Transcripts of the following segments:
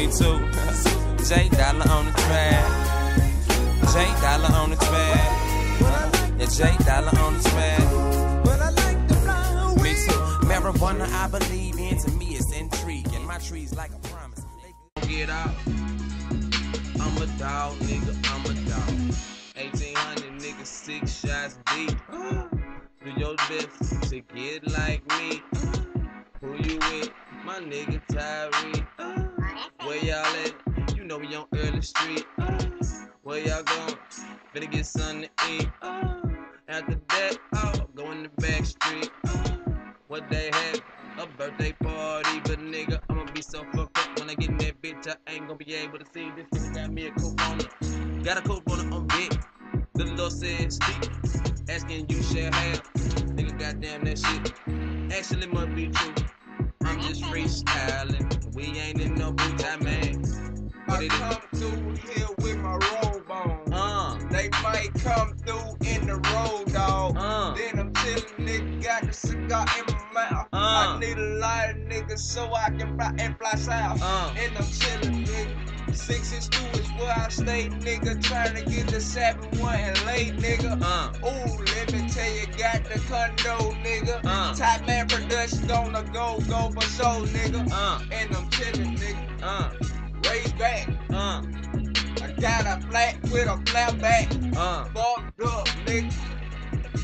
Me too. J-Dolla on the track. J Dollar on the track. Yeah, J Dollar on the track. Me too. Marijuana, I believe in. To me, it's intriguing. My trees like a promise. Get out. I'm a dog, nigga. I'm a dog. 1800 niggas, six shots deep. Do your best to get like me. Who you with? My nigga Tyree. Where y'all at? You know we on early street. Where y'all going? Better get something to eat. After that, oh, go in the back street. What they have? A birthday party, but nigga, I'ma be so fucked up when I get in that bitch. I ain't gonna be able to see this nigga got me a corona. Got a corona on big. The Lord said, Steve, asking you shall have. Nigga, goddamn that shit. Actually, must be true. I'm just freestyling. We ain't in no boots, I man. I come through here with my robe on. Uh, They might come through in the road, dog. uh, Then I'm chillin', nigga, got the cigar in my mouth. Uh. I need a lot of niggas so I can fly and fly south. uh, And I'm chillin', nigga. Six and two is where I stay, nigga. Trying to get the seven one and late, nigga. uh, Ooh, let me tell you, got the condo, nigga. Uh. Top man production gonna go, go for show, nigga. uh, And I'm chillin', nigga. uh, Raise back. uh, I got a flat with a flat back. uh, Fucked up, nigga.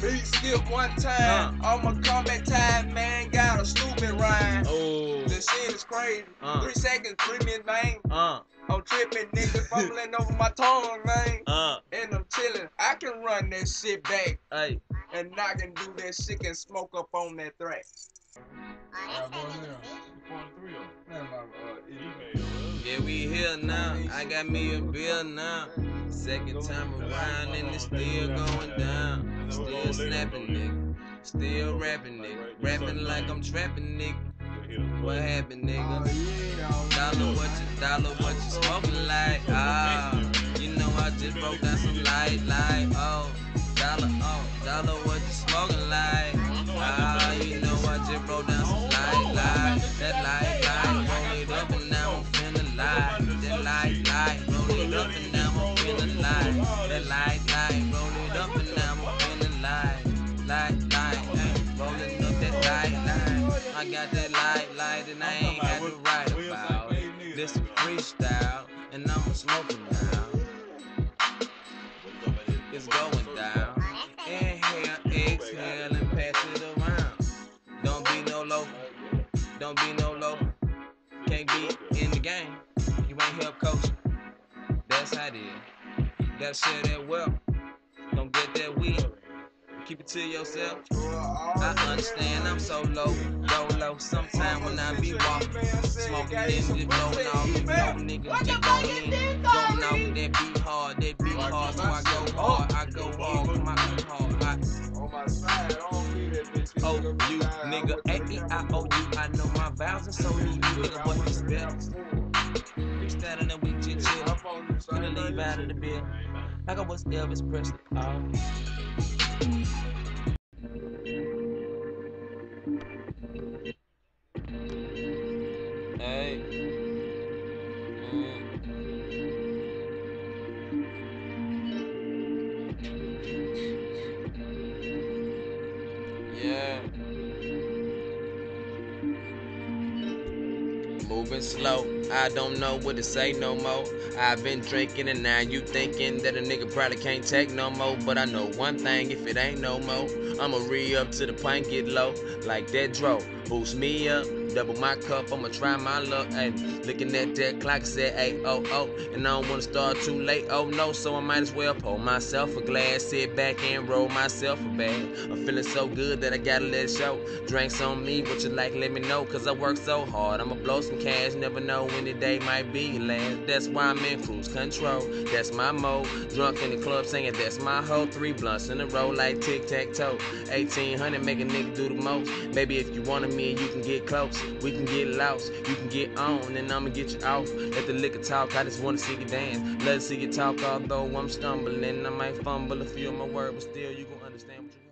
Beat skip one time. All my comeback time, man. Got a stupid rhyme. oh, The shit is crazy. Uh. Three seconds, three minutes, man. uh, I'm tripping, nigga. Fumbling over my tongue, man. uh, And I'm chilling. I can run that shit back. hey, And I can do that shit and smoke up on that track. yeah, we here now. I got me a bill now. Second time around and it's still going down. Still snapping, nigga. Still rapping, nigga. Rapping like I'm trapping, nigga. What happened, nigga? Dollar what you, dollar what you smoking like? Ah, you know I just broke down some light, light. Oh, dollar, oh, dollar what you smoking like? Ah, you know I just broke down some light, light. That light, light, roll it up and now I'm feeling light. That light, light, roll it up and now I'm feeling light. That light, This is freestyle, and I'm smoking now. It's going down. Inhale, exhale, and pass it around. Don't be no low. Don't be no low. Can't be in the game. You ain't help coach. That's how it is. Gotta share that wealth. Don't get that weed. Keep it to yourself. I understand I'm so low, low, low. Sometime when I be walking, smoking, then just blowing off. You know, niggas just going in, going off. That beat hard, that beat hard. So I go hard, I go hard, come out hard. I On my side, I don't need that bitch. owe you, oh, nigga. A E I O U. I know my vows and so do you, nigga. What you spell? Freestyling and we just chill. Gonna leave out of the bill. Like I was Elvis Presley. Oh. Moving slow, I don't know what to say no more. I've been drinking and now you thinking that a nigga probably can't take no more. But I know one thing, if it ain't no more, I'ma re up to the pint, get low, like that dro. Boost me up, double my cup, I'ma try my luck. Ay, looking at that clock, said, hey, oh, oh, and I don't wanna start too late, oh no, so I might as well pour myself a glass, sit back and roll myself a bag. I'm feeling so good that I gotta let it show. Drinks on me, what you like, let me know, cause I work so hard. I'ma blow some cash, never know when the day might be your last. That's why I'm in cruise control, that's my mode. Drunk in the club singing, that's my hoe. Three blunts in a row like tic tac toe. 1800 make a nigga do the most. Maybe if you wanted me, you can get close. We can get lost, you can get on, and I'ma get you off. Let the liquor talk, I just wanna see you dance. Let us see you talk, although I'm stumbling. I might fumble a few of my words, but still, you gon' understand what you